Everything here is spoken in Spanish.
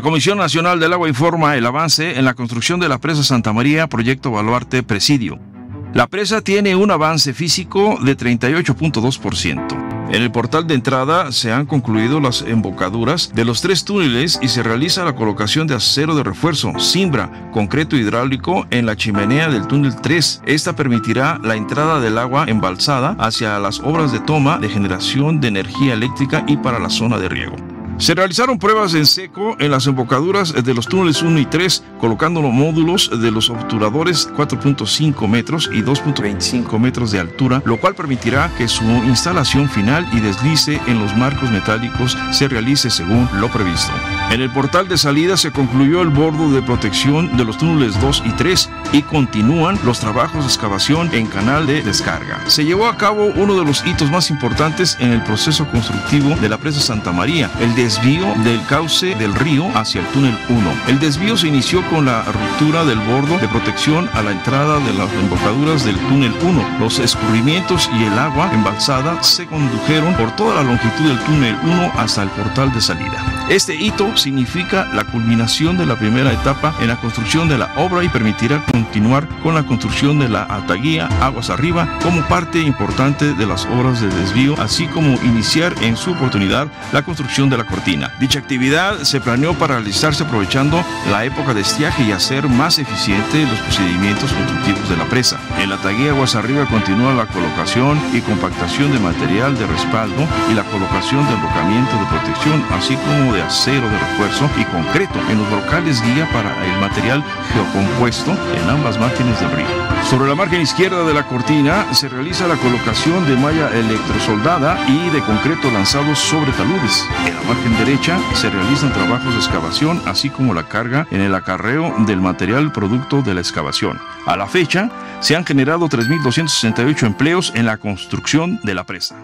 La Comisión Nacional del Agua informa el avance en la construcción de la presa Santa María, proyecto Baluarte Presidio. La presa tiene un avance físico de 38.2%. En el portal de entrada se han concluido las embocaduras de los tres túneles y se realiza la colocación de acero de refuerzo, cimbra, concreto hidráulico en la chimenea del túnel 3. Esta permitirá la entrada del agua embalsada hacia las obras de toma de generación de energía eléctrica y para la zona de riego. Se realizaron pruebas en seco en las embocaduras de los túneles 1 y 3, colocando los módulos de los obturadores 4.5 metros y 2.25 metros de altura, lo cual permitirá que su instalación final y deslice en los marcos metálicos se realice según lo previsto. En el portal de salida se concluyó el bordo de protección de los túneles 2 y 3 y continúan los trabajos de excavación en canal de descarga. Se llevó a cabo uno de los hitos más importantes en el proceso constructivo de la presa Santa María, el desvío del cauce del río hacia el túnel 1. El desvío se inició con la ruptura del bordo de protección a la entrada de las embocaduras del túnel 1. Los escurrimientos y el agua embalsada se condujeron por toda la longitud del túnel 1 hasta el portal de salida. Este hito significa la culminación de la primera etapa en la construcción de la obra y permitirá continuar con la construcción de la altaguía aguas arriba como parte importante de las obras de desvío, así como iniciar en su oportunidad la construcción de la cortina. Dicha actividad se planeó para realizarse aprovechando la época de estiaje y hacer más eficiente los procedimientos constructivos de la presa. En la altaguía aguas arriba continúa la colocación y compactación de material de respaldo y la colocación de enrocamiento de protección, así como de acero de refuerzo y concreto en los brocales guía para el material geocompuesto en ambas márgenes del río. Sobre la margen izquierda de la cortina se realiza la colocación de malla electrosoldada y de concreto lanzado sobre taludes. En la margen derecha se realizan trabajos de excavación así como la carga en el acarreo del material producto de la excavación. A la fecha se han generado 3.268 empleos en la construcción de la presa.